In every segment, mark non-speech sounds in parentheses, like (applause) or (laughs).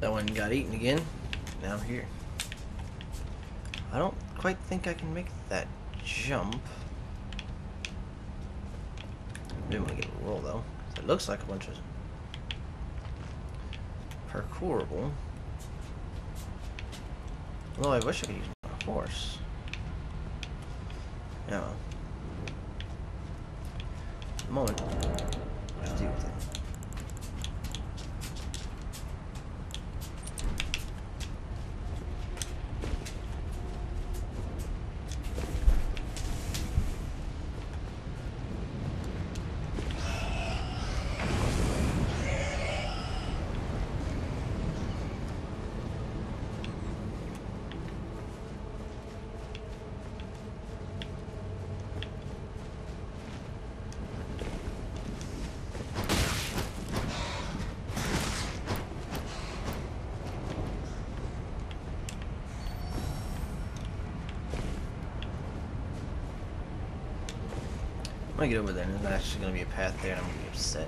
That one got eaten again. Now here. I don't quite think I can make that jump. Maybe want to get a roll though. It looks like a bunch of parkourable. Although I wish I could use my horse. Yeah. well. Moment. Let's deal with it. Get over there, there's actually gonna be a path there, and I'm gonna be upset.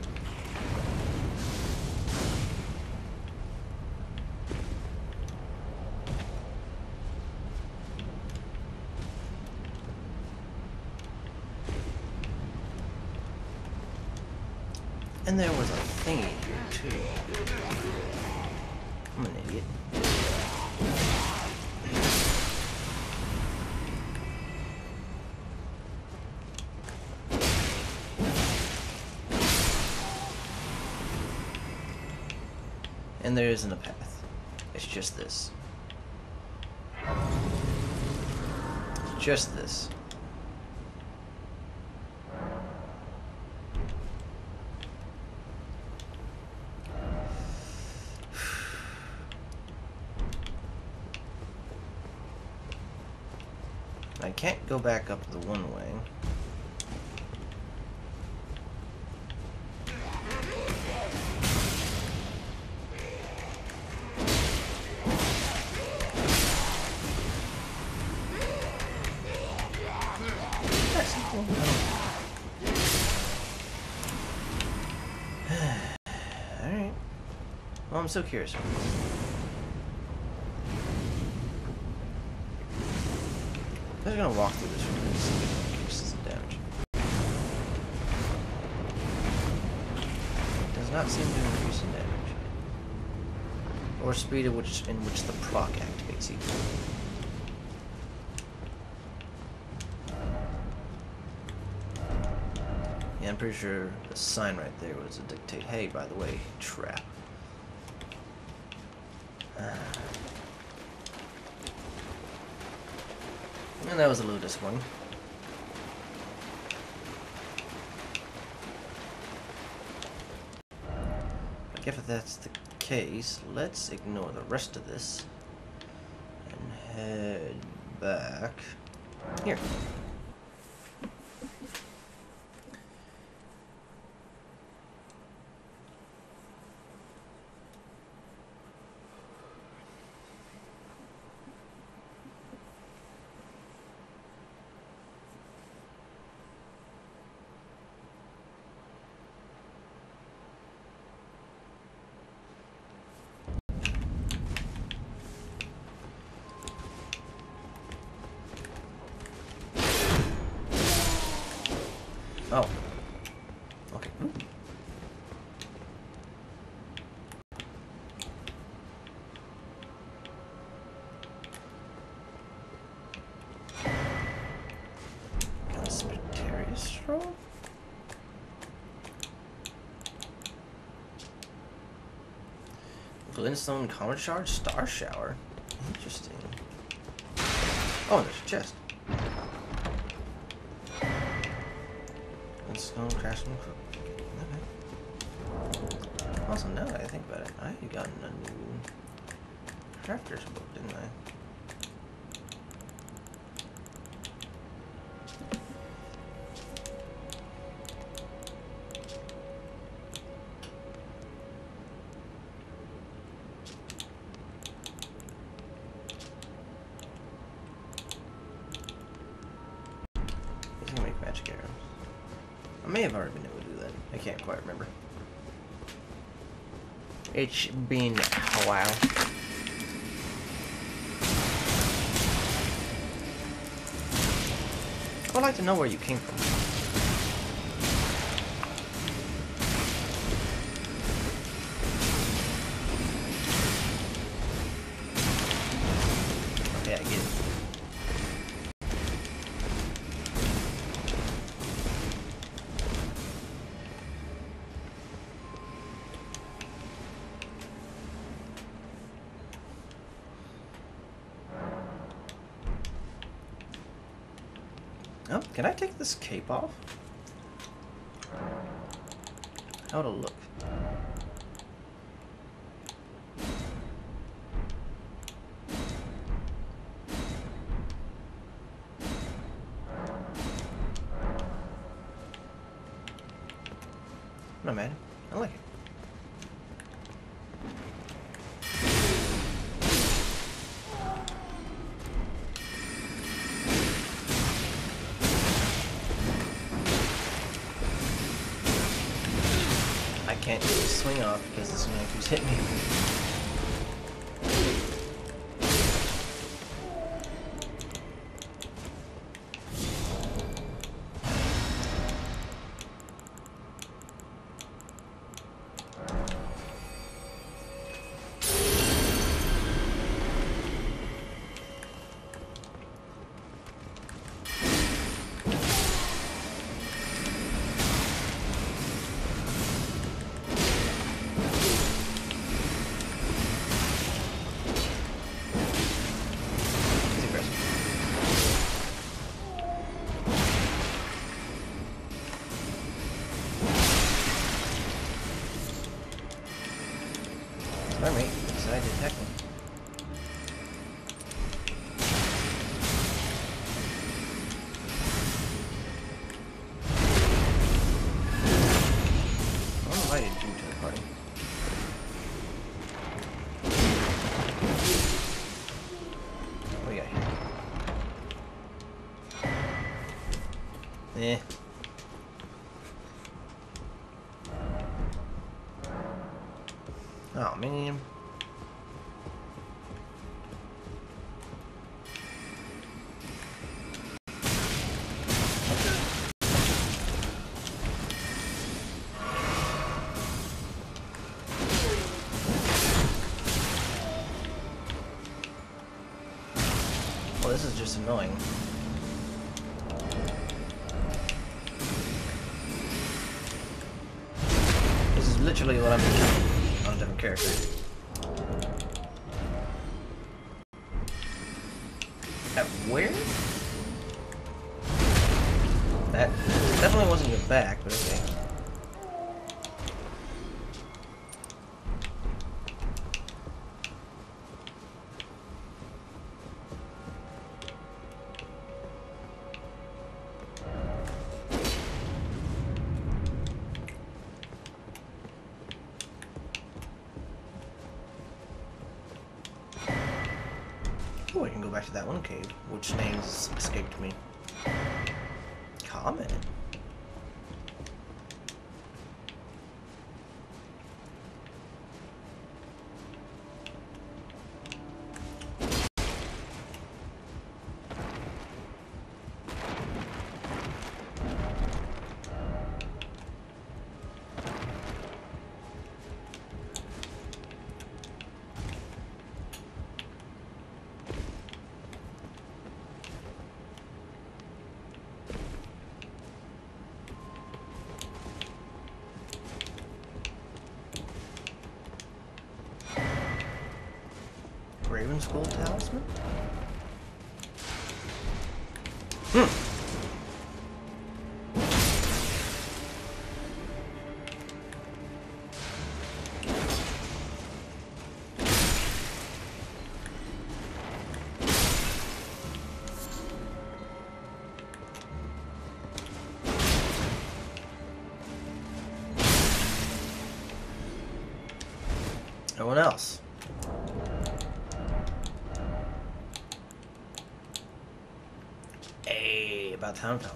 And there isn't a path. It's just this. Just this. (sighs) I can't go back up the one way. So curious. I'm gonna walk through this room the damage. Does not seem to increase in damage. Or speed in which in which the proc activates either. Yeah, I'm pretty sure the sign right there was to dictate, hey, by the way, trap. That was a little disappointing. But if that's the case, let's ignore the rest of this and head back here. Oh. Okay. Ooh. Conspiratorious stroll? Glintstone Comet Shard Star Shower. Interesting. Oh, there's a chest. And cook. Okay. Also, now that I think about it, I got a new crafter's book, didn't I? It's been a while. I would like to know where you came from. This cape off? How it look? This is just annoying. This is literally what I'm doing on a different character. Back to that one cave, which names escaped me. No one else. Hey, about time time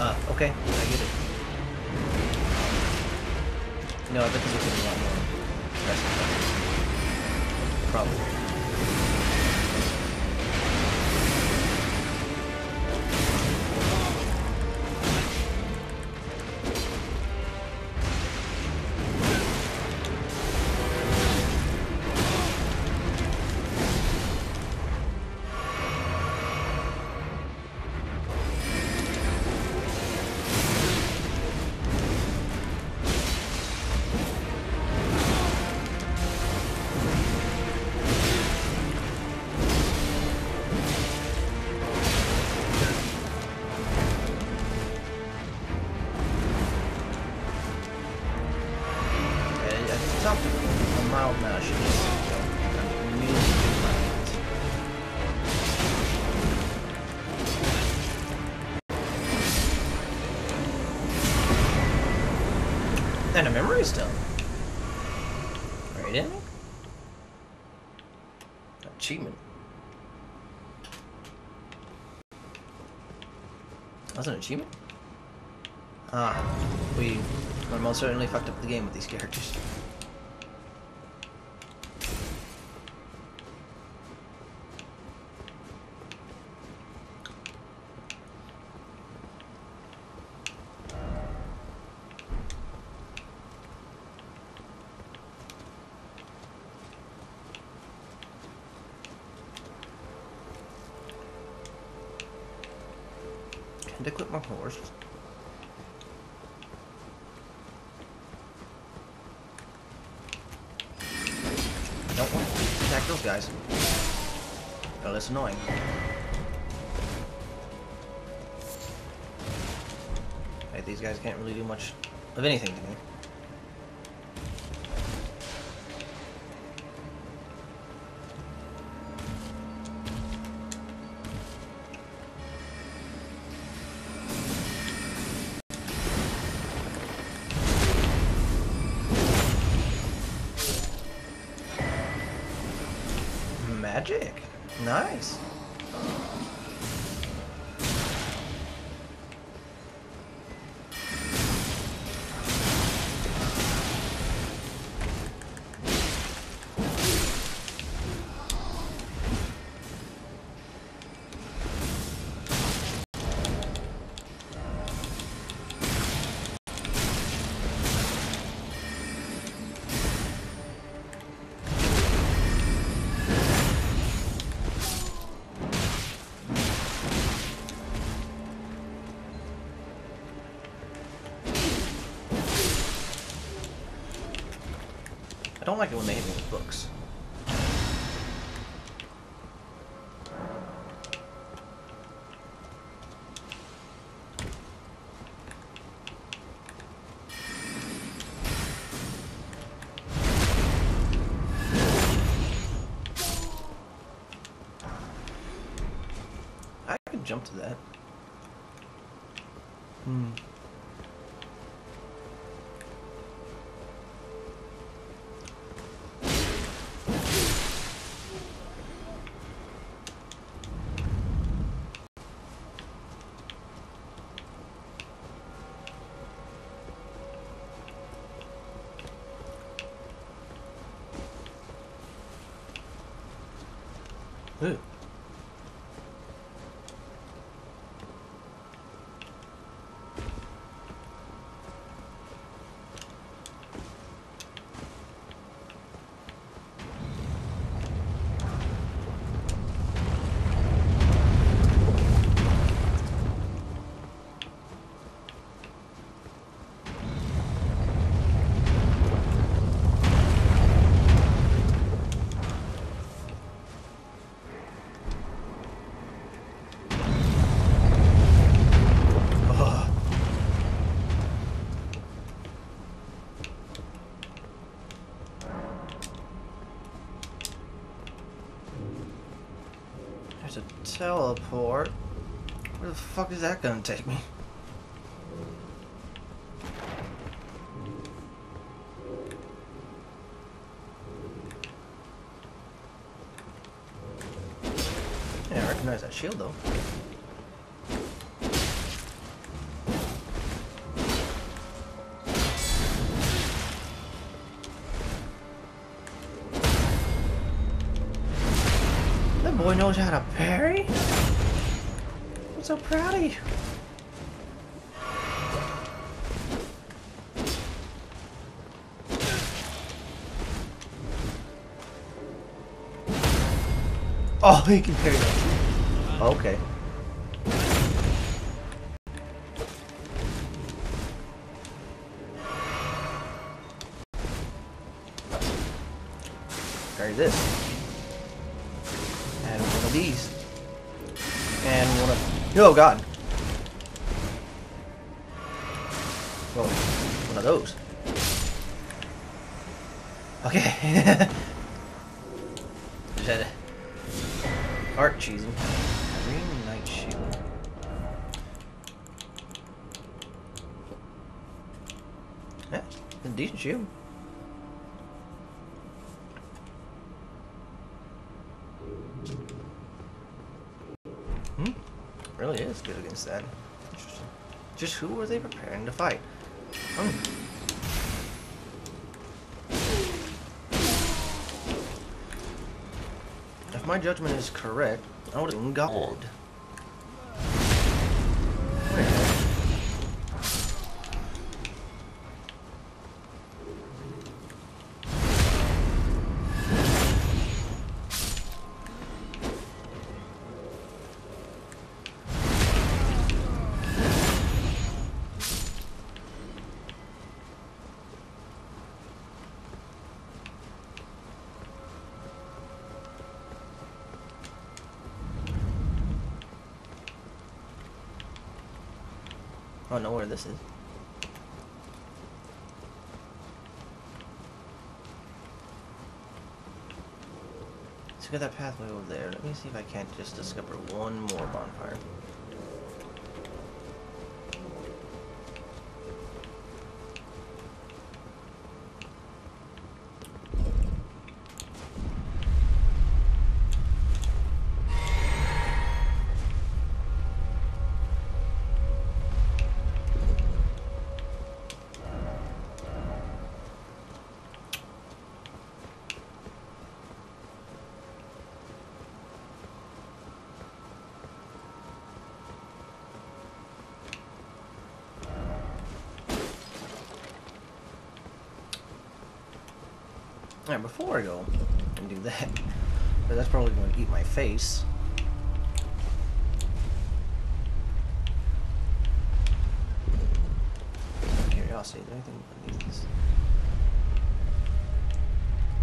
Ah, okay, I get it. No, I bet this a lot more. Probably. An achievement? Ah, we almost certainly fucked up the game with these characters. Of anything to me. Magic. Nice. To that. Teleport. Where the fuck is that gonna take me? Yeah, I recognize that shield though. Boy knows how to proud of you. Oh, he can parry that. Okay. Parry this. My judgment is correct, I would have God. I don't know where this is. Let's get that pathway over there. Let me see if I can't just discover one more bonfire. Before I go and do that, but that's probably going to eat my face. Curiosity, is there anything beneath this?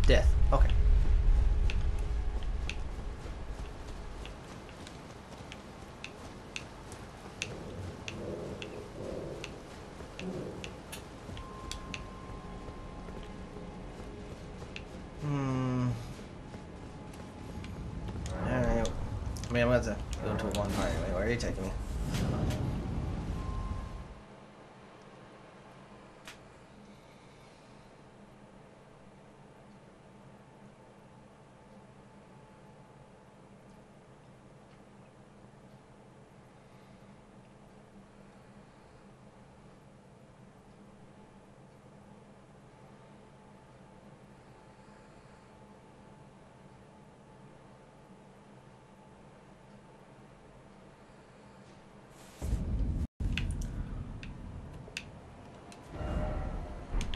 Death. Okay. Hmm. Alright. I mean, I'm to go into a bonfire anyway. Where are you taking me?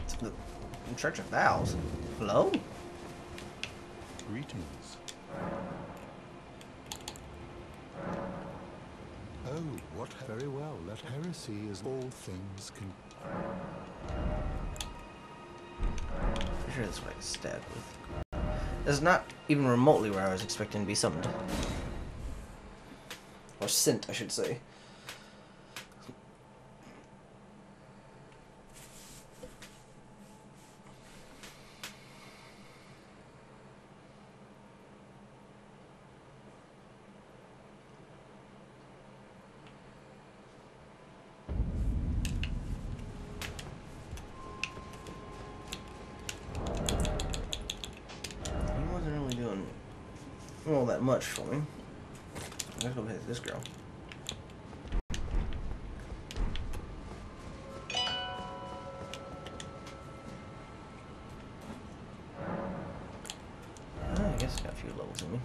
It's the Church of Vows. Hello? Greetings. Oh, what very well. That heresy is all things can. Pretty sure that's what I stabbed with. It's not even remotely where I was expecting to be summoned. Or sent, I should say. all that much for me. Let's go hit this girl. I guess I got a few levels in me.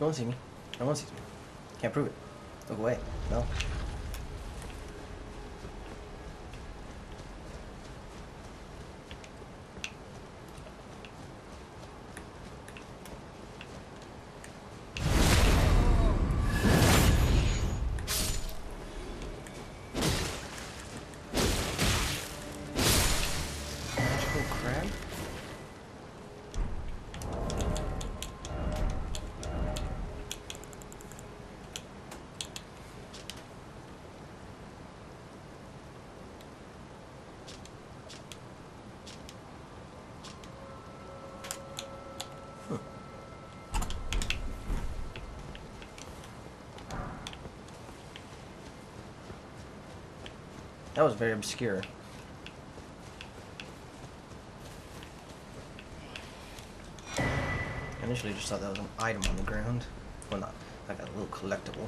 No one sees me. No one sees me. Can't prove it. Look away. No. That was very obscure. I initially just thought that was an item on the ground. Well, not like a little collectible.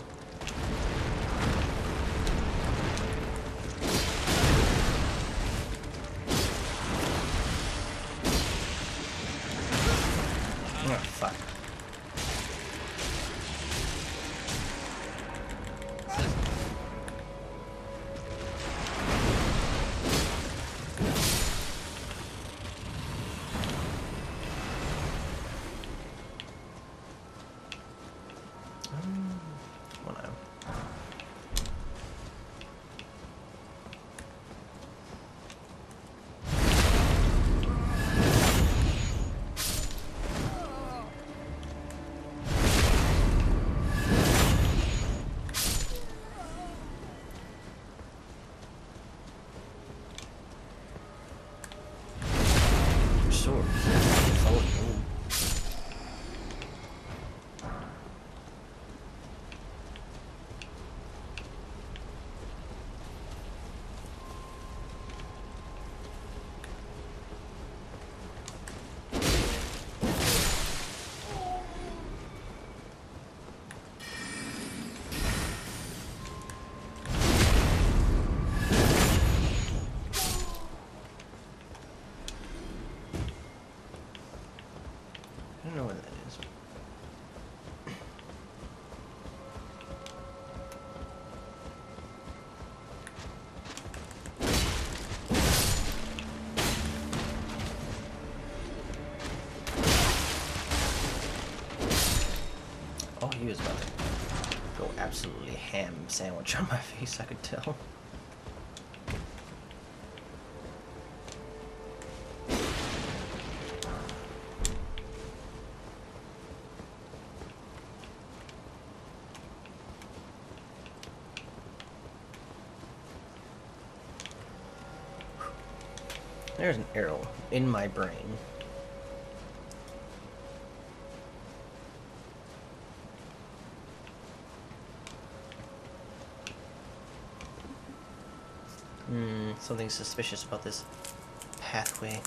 Sandwich on my face, I could tell. There's an arrow in my brain. Something suspicious about this pathway.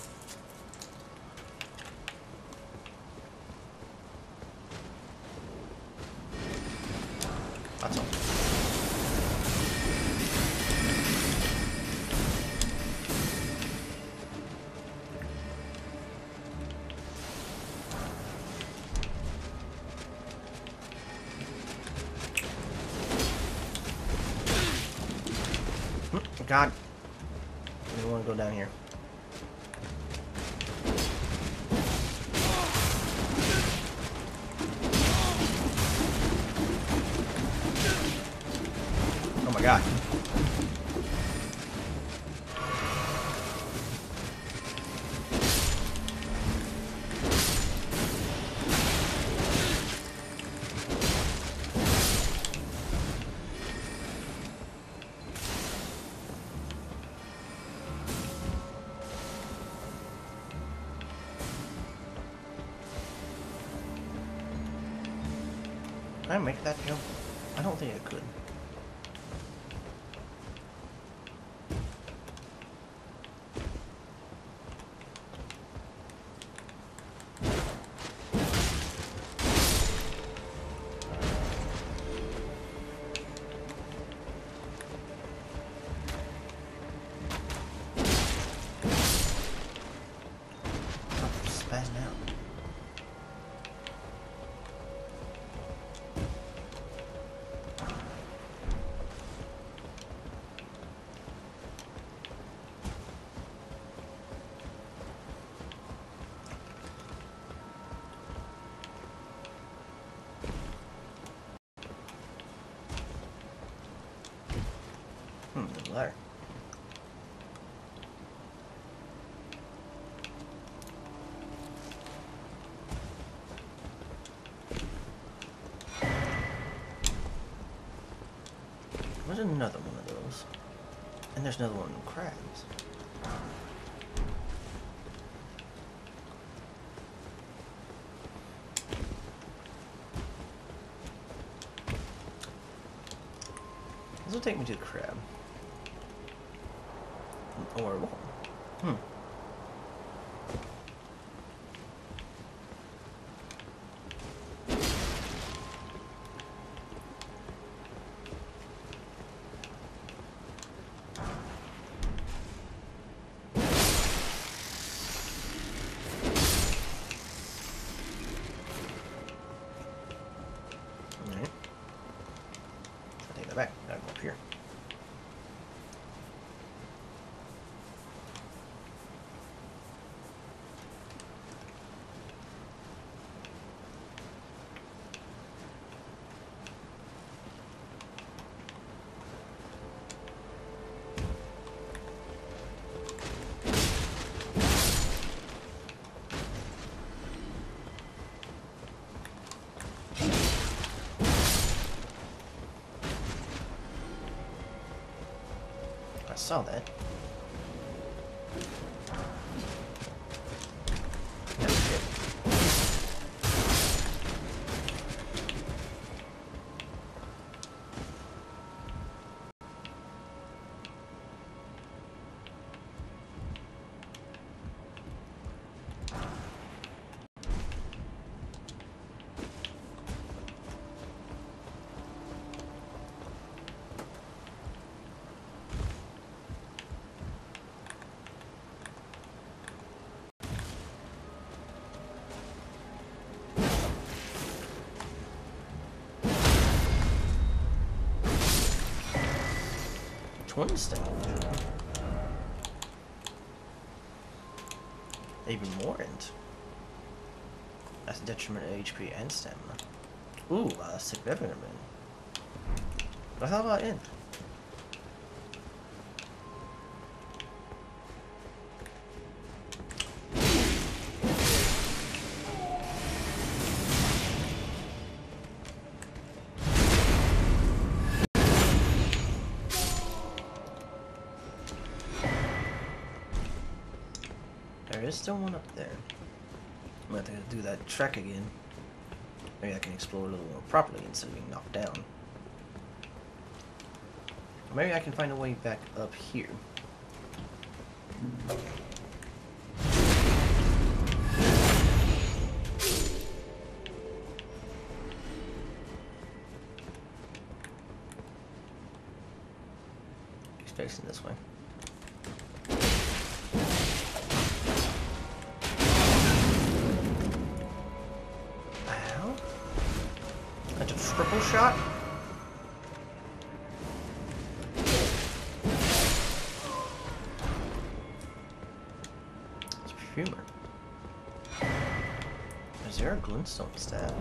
Hmm, God Go down here. Make that jump? There's another one of those. And there's another one of crabs. This will take me to the crab. Or? Hmm. Saw that. Twin stamina. Even more int. That's a detriment of HP and stamina. Ooh, uh, significant. But how about int? Is still one up there. I'm gonna have to do that trek again. Maybe I can explore a little more properly instead of being knocked down. Maybe I can find a way back up here. There a glintstone staff?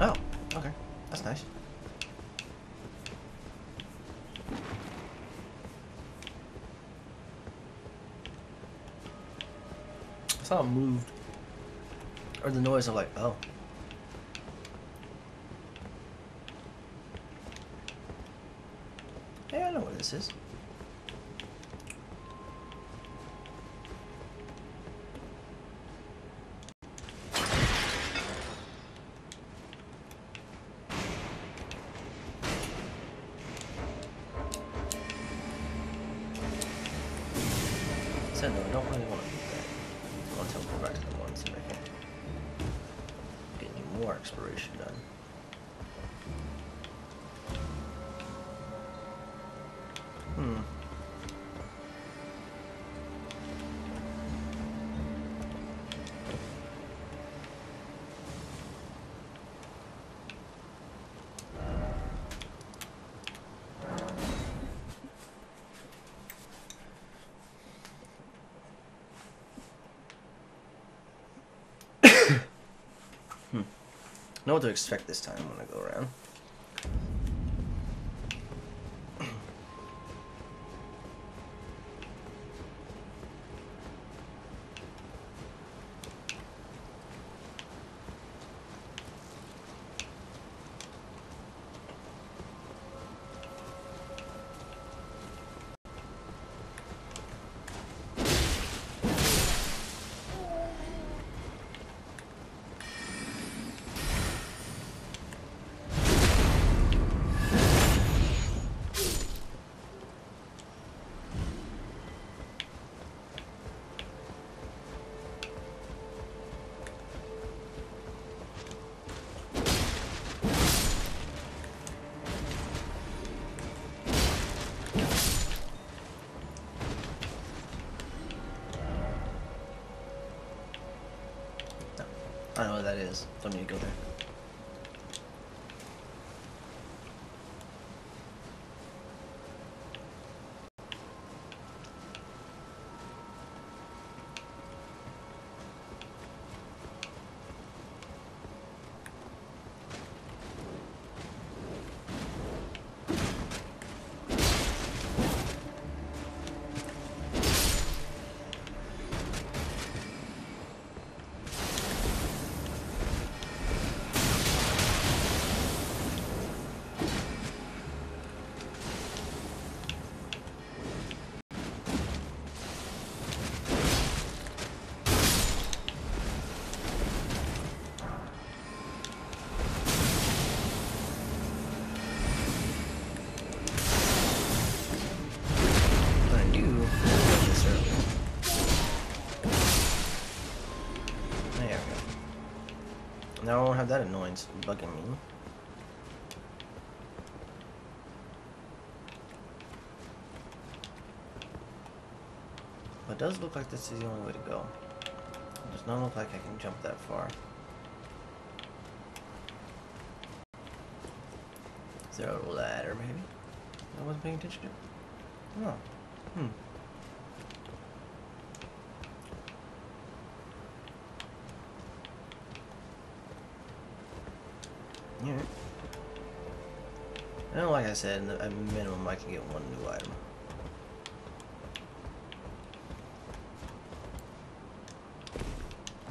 Oh, okay. That's nice. I saw it moved. Or the noise of like, oh. Know what to expect this time when I go around. Need to go Now I won't have that annoyance bugging me. But it does look like this is the only way to go. It does not look like I can jump that far. Is there a ladder maybe? I wasn't paying attention to. Oh. Hmm. Yeah. And like I said, at minimum I can get one new item.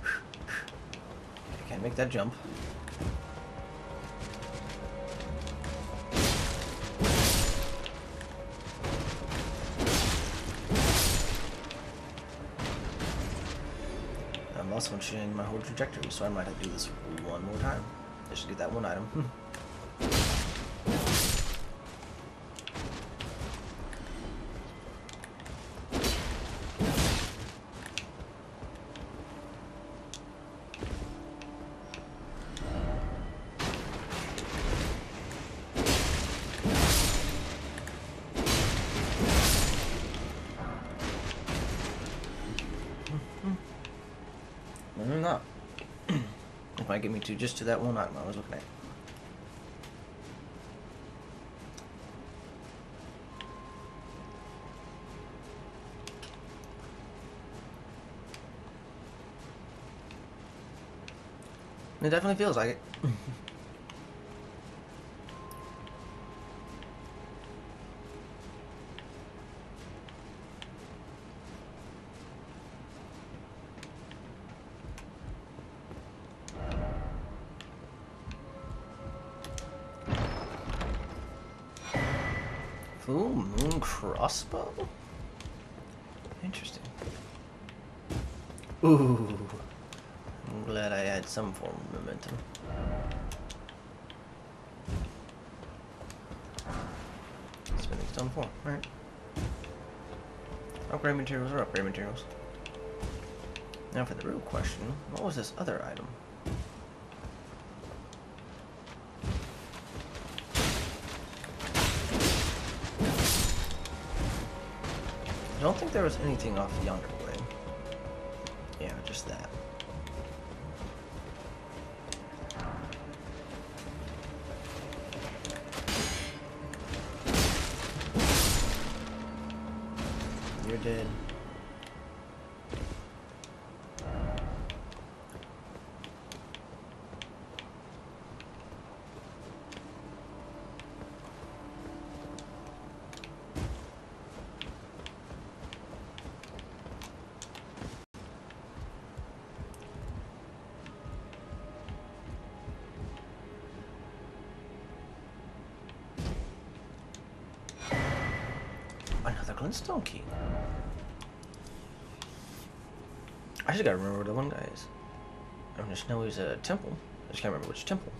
I can't make that jump. I'm also changing my whole trajectory, so I might have to do this one more time. Just to get that one item. Hmm. get me to, just to that one item I was looking at. It definitely feels like it. Full moon crossbow? Interesting. Ooh. I'm glad I had some form of momentum. Smithing stone four, alright. Upgrade materials or upgrade materials. Now for the real question, what was this other item? There was anything off yonder way. Yeah, just that. Is. I just know he's at a temple. I just can't remember which temple.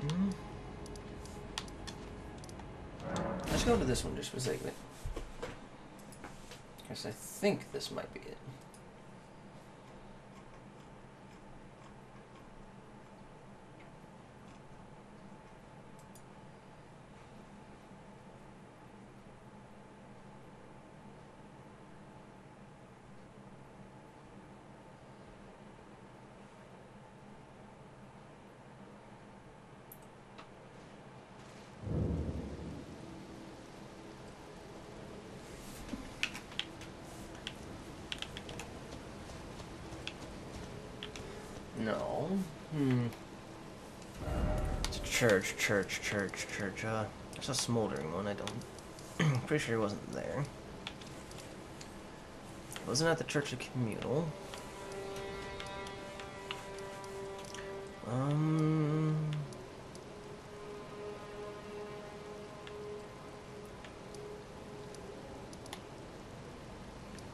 Hmm. Let's go to this one just for a second. Guess I think this might be it. No. Hmm. It's a church, church, church, church. Uh, it's a smoldering one. I don't. (clears throat) Pretty sure it wasn't there. Wasn't at the Church of Communal. Um.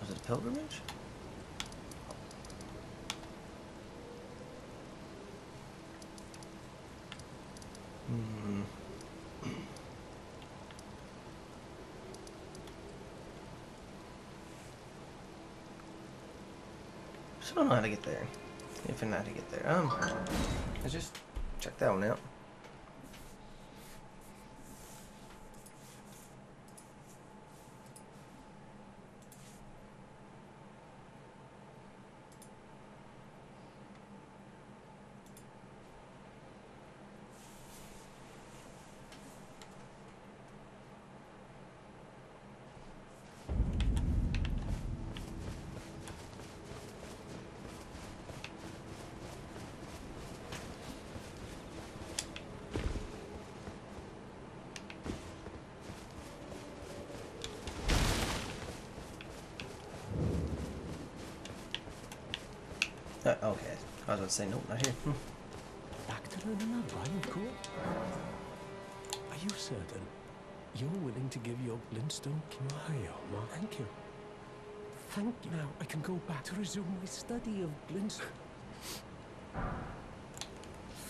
Was it a pilgrimage? Still don't know how to get there. If I know how to get there. Um, let's just check that one out. Uh, okay. I was about to say, nope, not here. Hmm. Back to learning that rhyme cool. Are you certain you're willing to give your glintstone king Hayama? Thank you. Thank you. Now I can go back to resume my study of glintstone.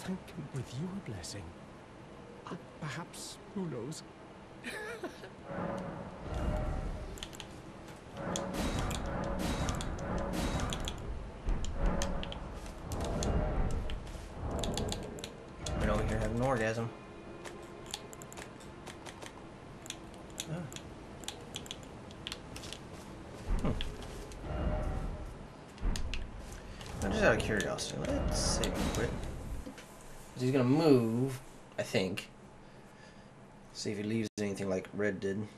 Thank you with your blessing. Uh, perhaps, who knows? (laughs) orgasm. Ah. Hmm. Just out of curiosity, let's save him quick. He's gonna move, I think. See if he leaves anything like Red did.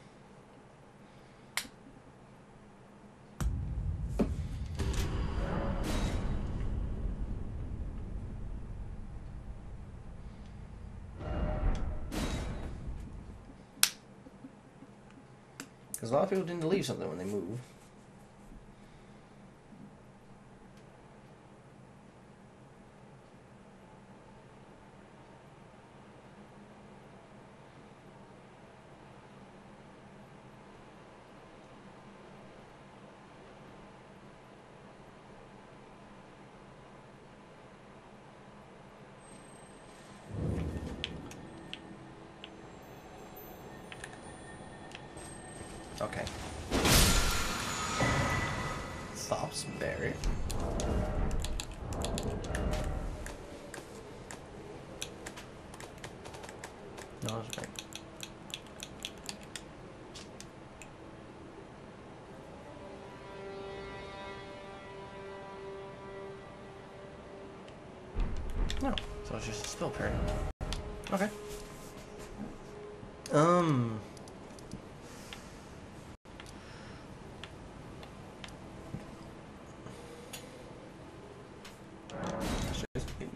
Because a lot of people to leave something when they move.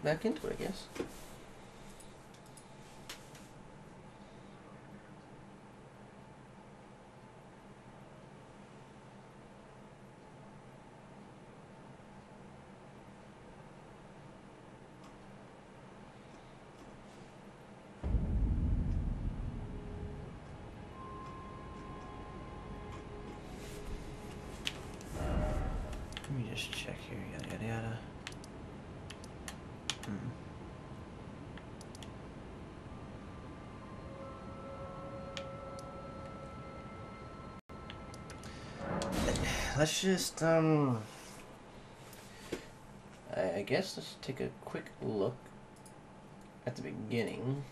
Back into it, I guess. Let me just check here. Yada yada yada. Let's just um. I guess let's take a quick look at the beginning.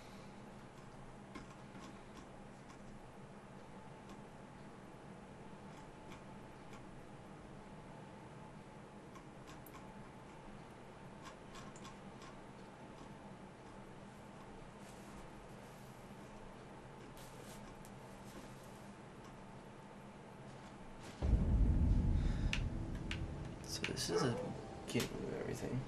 So this is a beginning of everything.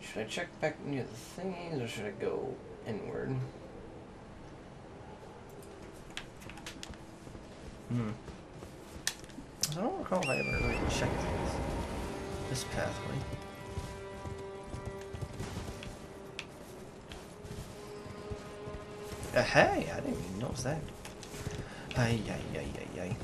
Should I check back near the thingies or should I go inward? Hmm. I don't recall if I ever really checked this, pathway. Uh, hey, I didn't even notice that. Ay, ay, ay, ay, ay.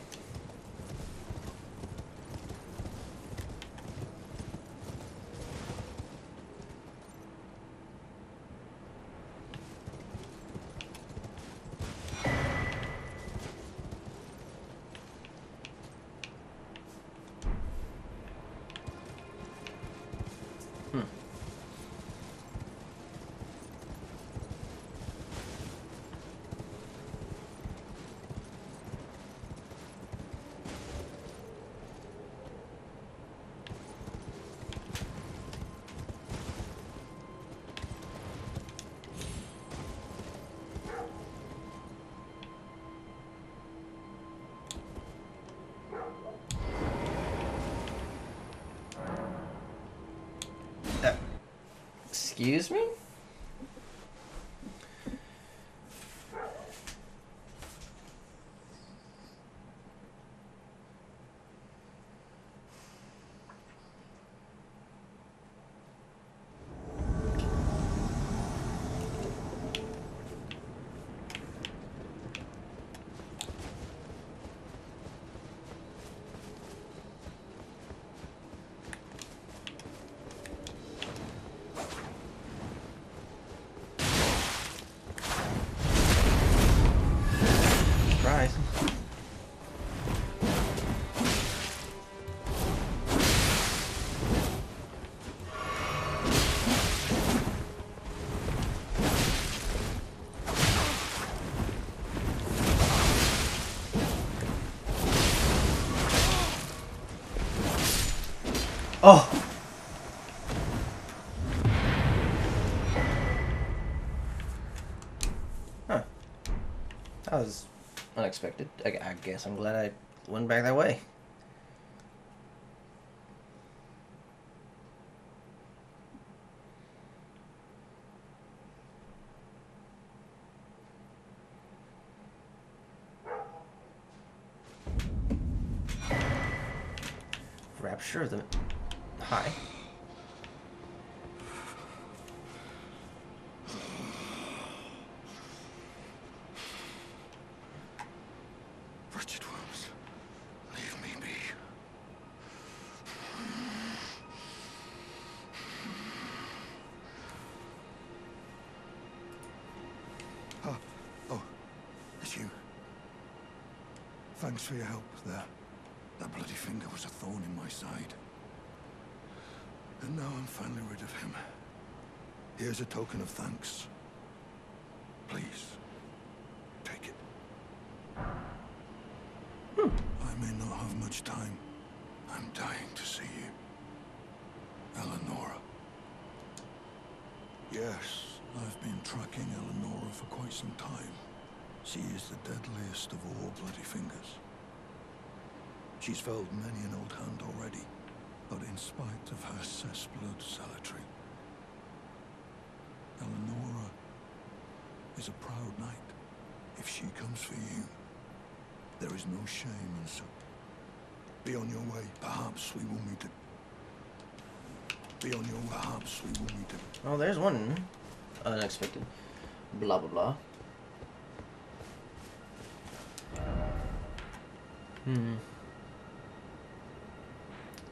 Excuse me? Unexpected. I, I guess I'm glad I went back that way. Rapture of the... Hi. Thanks for your help there. That bloody finger was a thorn in my side. And now I'm finally rid of him. Here's a token of thanks. Please, take it. I may not have much time. I'm dying to see you. Eleonora. Yes, I've been tracking Eleonora for quite some time. She is the deadliest of all bloody fingers. She's felled many an old hand already, but in spite of her cessblood zealotry, Eleonora is a proud knight. If she comes for you, there is no shame in so. Be on your way. Perhaps we will meet. Be on your way. Perhaps we will meet. Oh, there's one unexpected. Blah blah blah. Hmm.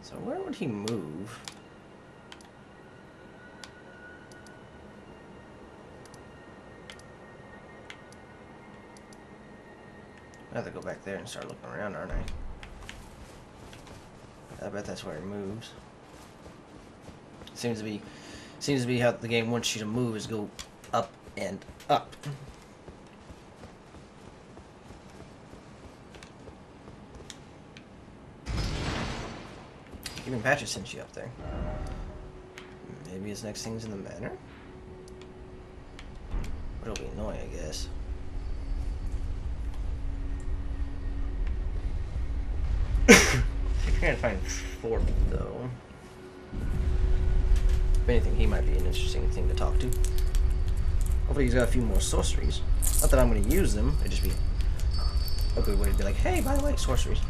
So where would he move? I have to go back there and start looking around, aren't I? I bet that's where he moves. Seems to be seems to be how the game wants you to move is go up and up. Even Patches sent you up there. Maybe his next thing's in the manor? It'll be annoying, I guess. (coughs) You're gonna find Fort, though. If anything, he might be an interesting thing to talk to. Hopefully he's got a few more sorceries. Not that I'm gonna use them, it'd just be a good way to be like, hey, by the way, sorceries.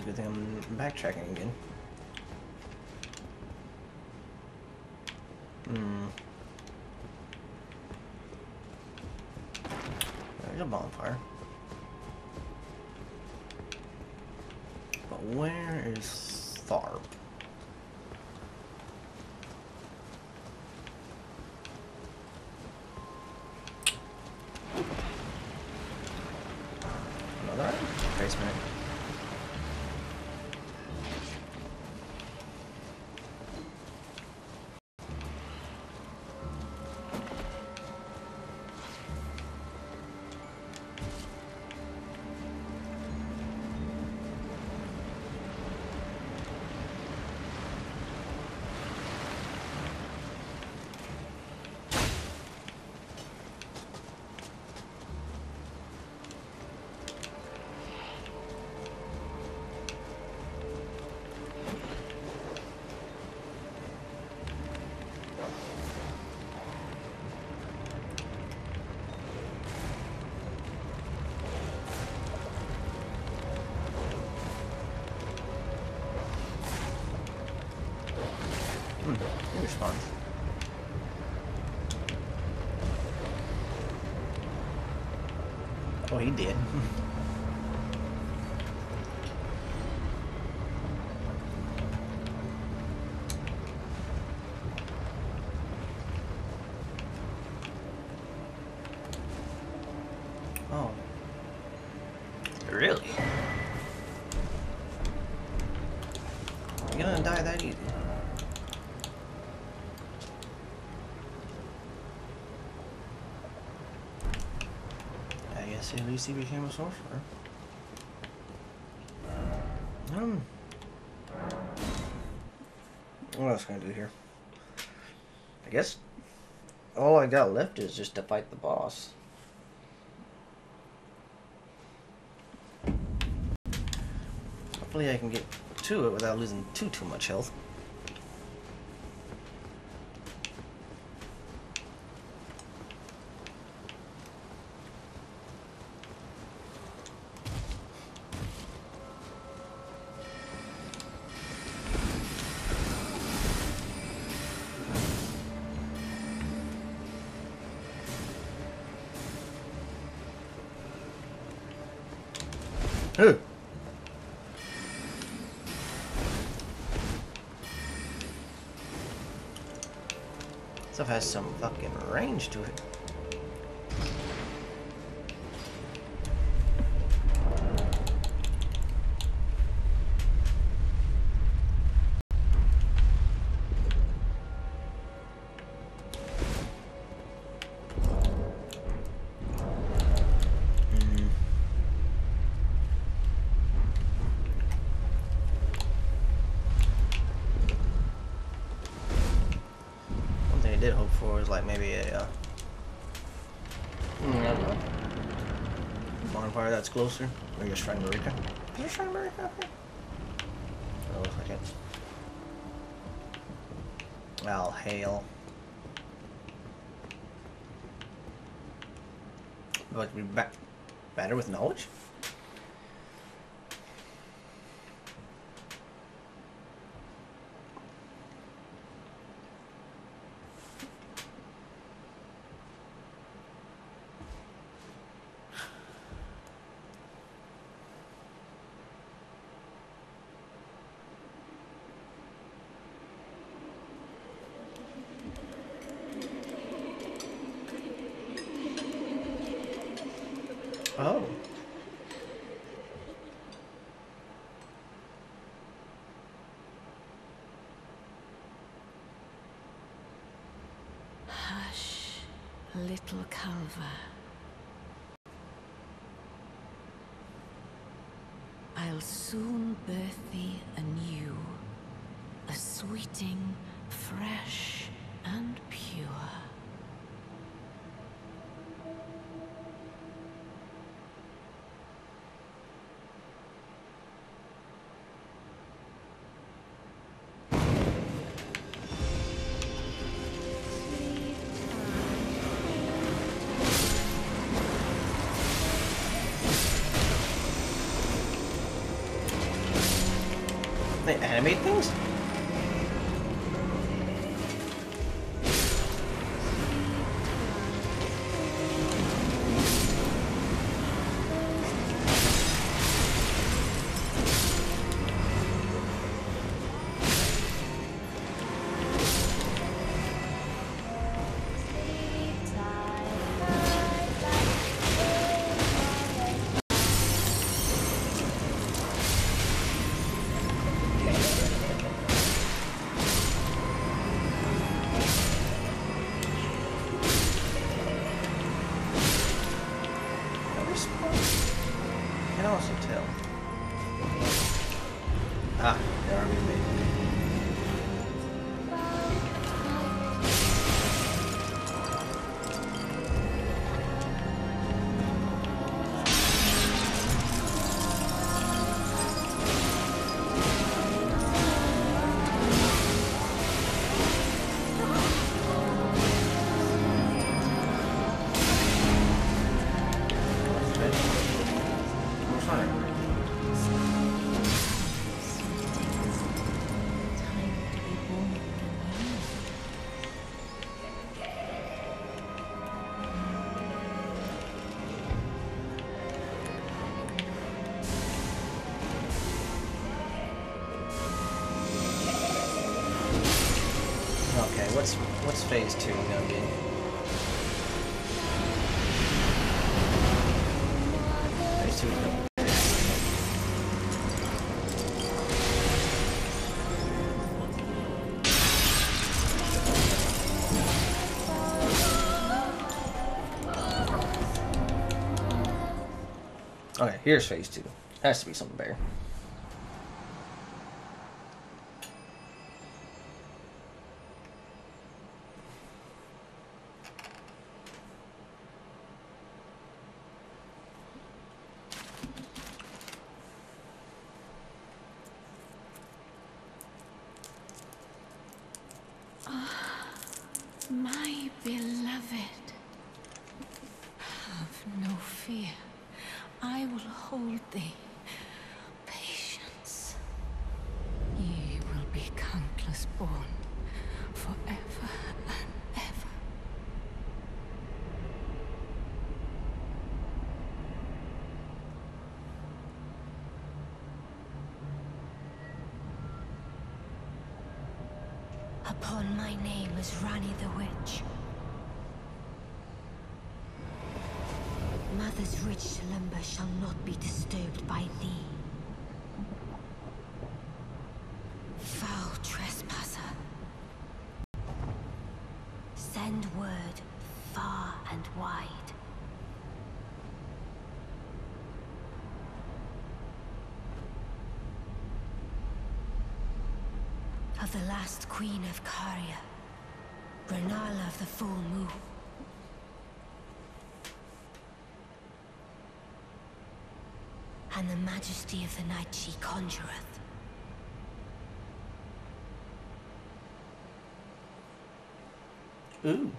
A good thing I'm backtracking responds. Oh, he did. (laughs) oh. Really? You're gonna die that easy. Guess at least he became a sorcerer. Um. What else can I do here? I guess all I got left is just to fight the boss. Hopefully I can get to it without losing too too much health. Stuff has some fucking range to it. Closer. Maybe a Shrine Marika. Is there a Shrine Marika up here? Oh, looks like it. Well, hail. Like we ba- better with knowledge? Oh. Hush, Calva. I'll soon birth thee anew, a sweeting, fresh They animate things? Phase two be? Phase two gonna Okay, here's phase two. Has to be something better. My beloved, have no fear. I will hold thee. Patience. Ye will be countless born, forever and ever. Upon my name as Ranni the Witch. Mother's rich slumber shall not be disturbed by thee. Foul trespasser. Send word far and wide. Of the last queen of Caria, Rennala of the full moon. and the majesty of the night she conjureth. Ooh.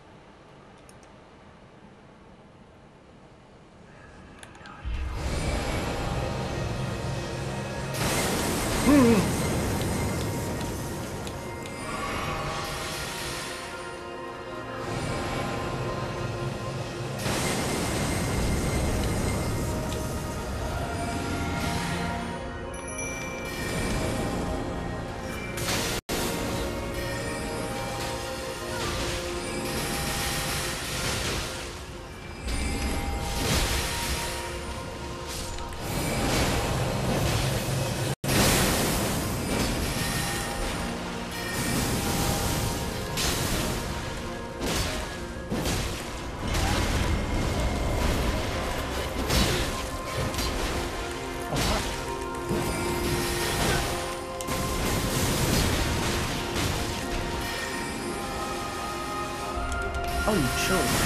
Oh, you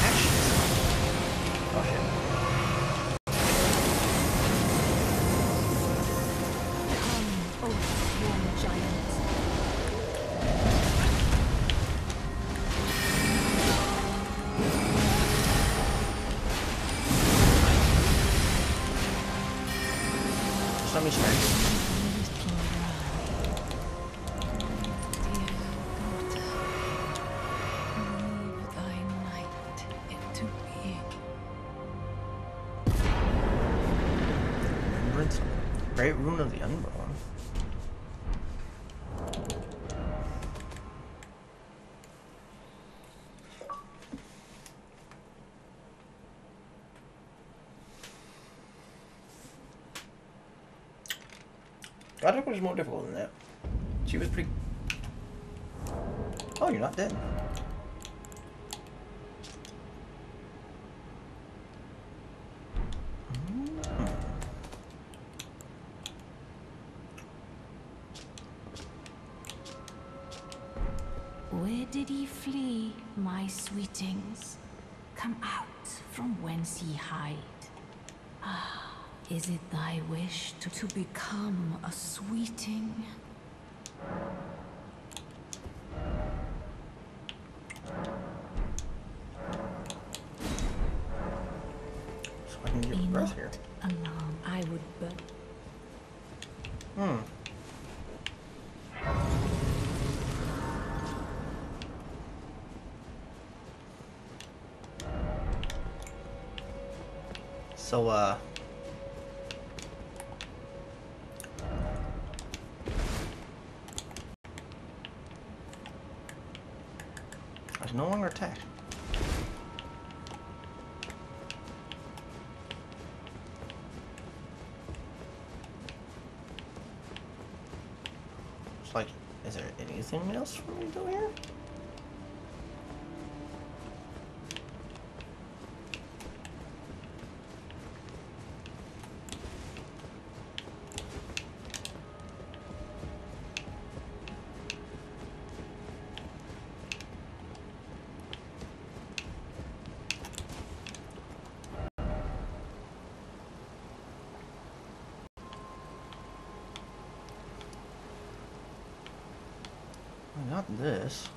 Great rune of the unborn. I thought it was more difficult than that. She was pretty. Oh, you're not dead. Where did ye flee, my sweetings? Come out from whence ye hide. Ah, it wish to, to become a sweeting? So I can Be get breath here. alarmed. I would but Hmm. So, uh... Attached. It's like, is there anything else for me to do here? This.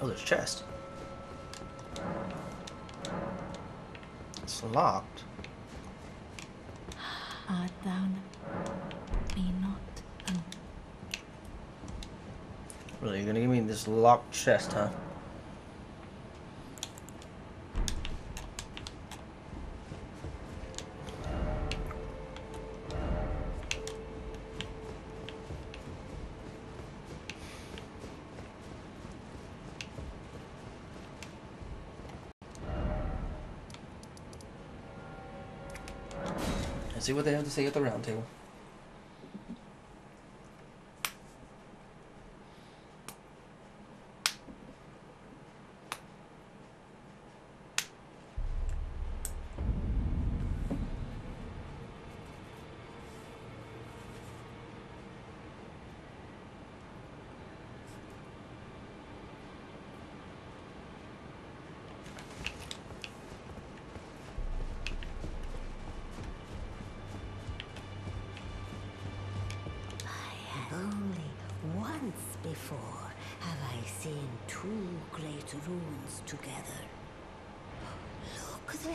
Oh, there's chest. It's locked. Locked chest, huh? Let's see what they have to say at the round table. Two great runes together. Look there.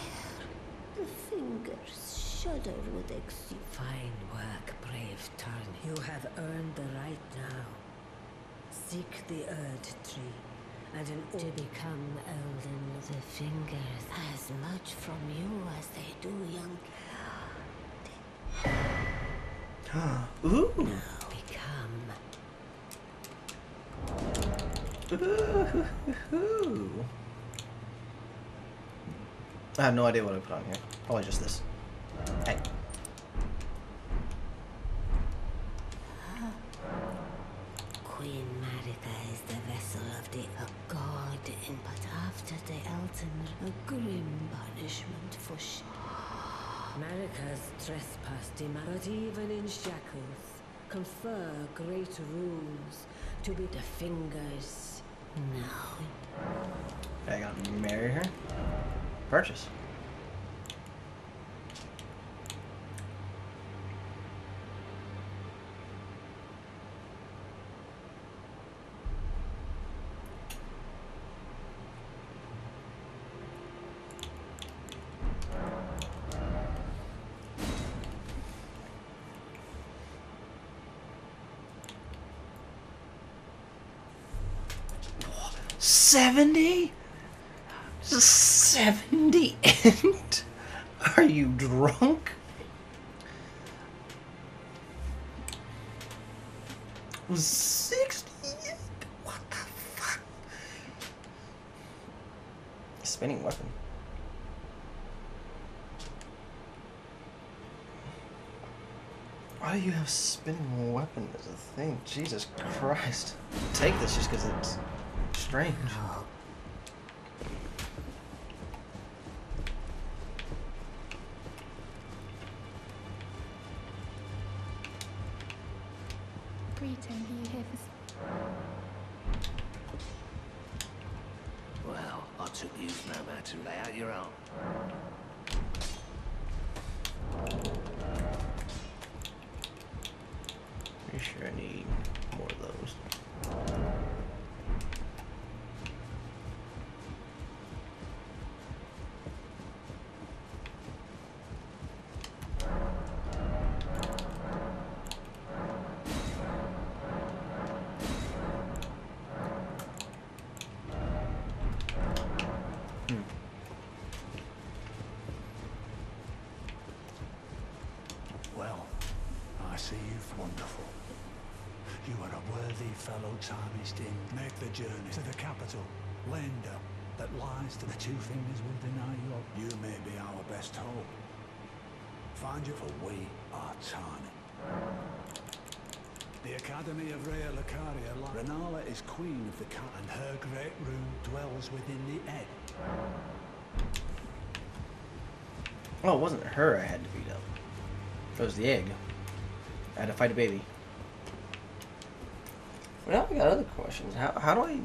The fingers shudder with ex- Fine work, brave Tarn. You have earned the right now. Seek the Erd tree, and in order to become Elden, the fingers as much from you as they do young. (gasps) Ooh! Become Ooh. I have no idea what I put on here. Probably just this. Hey. Queen Marika is the vessel of the a god, in, but after the Elton, a grim punishment for sh- Marika's trespass, but even in shackles, confer great runes to be the fingers. Now, I gotta marry her. Purchase. Seventy? Seventy and are you drunk? Sixty? What the fuck? Spinning weapon. Why do you have spinning weapon as a thing? Jesus Christ. Take this just because it's strange. Greeting, are you here for Well, I took you no man to lay out your own. Pretty sure I need more of those. You for we are Tani. The Academy of Raya Lucaria Rennala is queen of the cat, and her great rune dwells within the egg. Oh, it wasn't her I had to beat up. It was the egg. I had to fight a baby. Well, now I got other questions. How, how do I...